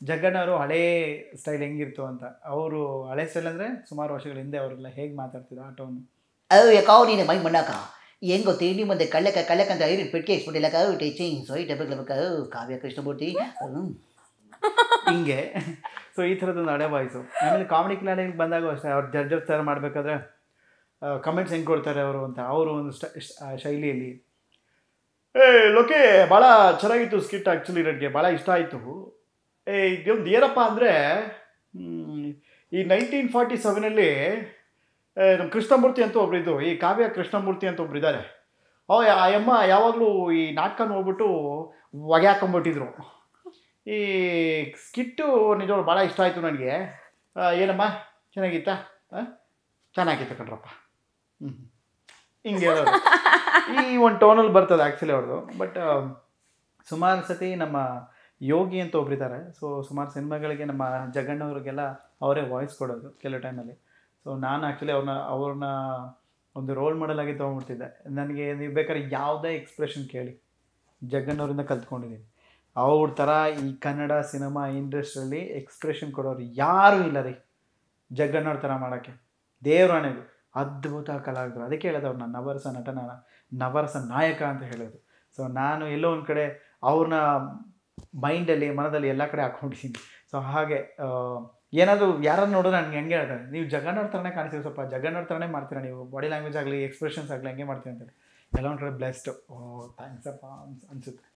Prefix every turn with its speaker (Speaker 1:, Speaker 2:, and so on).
Speaker 1: ಜಗ್ಗಣ್ಣವರು ಹಳೇ ಸ್ಟೈಲ್ ಹೆಂಗಿರ್ತು ಅಂತ. ಅವರು ಹಳೆ ಸ್ಟೈಲ್ ಅಂದರೆ ಸುಮಾರು ವರ್ಷಗಳ ಹಿಂದೆ ಅವರೆಲ್ಲ ಹೇಗೆ ಮಾತಾಡ್ತಿದ್ರು ಆಟೋವನ್ನು
Speaker 2: ಅದು ಯಾಕಾವ್ ನೀನು ಮೈ ಮಣ್ಣಾಕ? ಹೆಂಗ್ ತಿಂಡಿ ಮುಂದೆ ಮುಂದೆ ಕಳ್ಳಕ ಅಂತ ಐರಿ ಪೆಟ್ಟಿಗೆ ಇಸ್ಬಿಟ್ಟಿಲ್ಲ ಕಾವು ಟೀಚಿಂಗ್ ಸೊಯ್ ಡಬ್ಬ ಕಾವ್ಯ ಕೃಷ್ಣಮೂರ್ತಿ.
Speaker 1: ಹಿಂಗೆ. ಸೊ ಈ ಥರದೊಂದು ಹಳೆ ವಾಯ್ಸು ಆಮೇಲೆ ಕಾಮಿಡಿ ಕ್ಲಾನಿಂಗ್ ಬಂದಾಗ ಅಷ್ಟೇ ಅವ್ರು ಜಡ್ಜಸ್ ಥರ ಮಾಡಬೇಕಾದ್ರೆ ಕಮೆಂಟ್ಸ್ ಹೆಂಗೆ ಕೊಡ್ತಾರೆ ಅವರು ಅಂತ. ಅವರು ಒಂದು ಶೈಲಿಯಲ್ಲಿ ಏ ಲೋಕೆ ಭಾಳ ಚೆನ್ನಾಗಿತ್ತು ಸ್ಕಿಟ್ ಆ್ಯಕ್ಚುಲಿ ನನಗೆ ಭಾಳ ಇಷ್ಟ ಆಯಿತು. ಇದೊಂದು ಏನಪ್ಪ ಅಂದರೆ ಈ ನೈನ್ಟೀನ್ ಫಾರ್ಟಿ ಸೆವೆನಲ್ಲಿ ನಮ್ಮ ಕೃಷ್ಣಮೂರ್ತಿ ಅಂತ ಒಬ್ರು ಇದ್ದು ಈ ಕಾವ್ಯ ಕೃಷ್ಣಮೂರ್ತಿ ಅಂತ ಒಬ್ರು ಇದ್ದಾರೆ. ಅವ ಆ ಅಮ್ಮ ಯಾವಾಗಲೂ ಈ ನಾಟಕ ನೋಡ್ಬಿಟ್ಟು ಹೊಗೆ ಹಾಕೊಂಬಿಟ್ಟಿದ್ರು. ಈ ಸ್ಕಿಟ್ಟು ನಿಜವಾಗ್ಲು ಭಾಳ ಇಷ್ಟ ಆಯಿತು ನನಗೆ. ಏನಮ್ಮ? ಚೆನ್ನಾಗಿತ್ತಾ? ಹಾಂ ಚೆನ್ನಾಗಿತ್ತು ಕಣ್ರಪ್ಪ. ಹ್ಞೂ ಹಿಂಗೆ ಹೇಳೋದು. ಈ ಒಂದು ಟೋನಲ್ಲಿ ಬರ್ತದೆ ಆ್ಯಕ್ಚುಲಿ ಅವ್ರದ್ದು ಬಟ್ ಸುಮಾರು ಸತಿ ನಮ್ಮ ಯೋಗಿ ಅಂತ ಒಬ್ಬರಿದ್ದಾರೆ ಸೊ ಸುಮಾರು ಸಿನಿಮಾಗಳಿಗೆ ನಮ್ಮ ಜಗಣ್ಣವ್ರಿಗೆಲ್ಲ ಅವರೇ ವಾಯ್ಸ್ ಕೊಡೋದು ಕೆಲವು ಟೈಮಲ್ಲಿ ಸೊ ನಾನು ಆ್ಯಕ್ಚುಲಿ ಅವ್ರನ್ನ ಅವ್ರನ್ನ ಒಂದು ರೋಲ್ ಮಾಡೆಲ್ ಆಗಿ ತೊಗೊಂಡ್ಬಿಡ್ತಿದ್ದೆ. ನನಗೆ ನೀವು ಬೇಕಾದ್ರೆ ಯಾವುದೇ ಎಕ್ಸ್ಪ್ರೆಷನ್ ಕೇಳಿ. ಜಗಣ್ಣವರಿಂದ ಕಲ್ತ್ಕೊಂಡಿದ್ದೀನಿ ಅವ್ರ ಥರ ಈ ಕನ್ನಡ ಸಿನಿಮಾ ಇಂಡಸ್ಟ್ರಿಯಲ್ಲಿ ಎಕ್ಸ್ಪ್ರೆಷನ್ ಕೊಡೋರು ಯಾರೂ ಇಲ್ಲ ರೀ. ಜಗ್ಗಣ್ಣವ್ರ ಥರ ಮಾಡೋಕ್ಕೆ. ದೇವರಾಣೆದು ಅದ್ಭುತ ಕಲಾವಿದರು. ಅದಕ್ಕೆ ಹೇಳೋದು ಅವ್ರನ್ನ ನವರಸ ನಟನ, ನವರಸ ನಾಯಕ ಅಂತ ಹೇಳೋದು. ಸೊ ನಾನು ಎಲ್ಲೋ ಒಂದು ಕಡೆ ಅವ್ರನ್ನ ಮೈಂಡಲ್ಲಿ, ಮನದಲ್ಲಿ ಎಲ್ಲ ಕಡೆ ಹಾಕ್ಕೊಂಡಿದ್ದೀನಿ ಸೊ ಹಾಗೆ ಏನಾದರೂ ಯಾರನ್ನು ನೋಡೋ, ನನಗೆ ಹೆಂಗೆ ಹೇಳ್ತಾರೆ. ನೀವು ಜಗಣ್ಣವ್ರ ಥರನೇ ಕಾಣಿಸ್ತೀವಿ ಸ್ವಲ್ಪ ಜಗಣ್ಣವ್ರ ಥರನೇ ಮಾಡ್ತೀರಾ ನೀವು? ಬಾಡಿ ಲ್ಯಾಂಗ್ವೇಜ್ ಆಗಲಿ ಎಕ್ಸ್ಪ್ರೆಷನ್ಸ್ ಆಗಲಿ, ಹಂಗೆ ಮಾಡ್ತೀವಿ ಅಂತಾರೆ ಎಲ್ಲ ಒಂದು ಕಡೆ ಬ್ಲೆಸ್ಡ್ ಓ ಥ್ಯಾಂಕ್ಸ್ ಅಪ್ಪ ಅನ್ಸ್, ಅನಿಸುತ್ತೆ.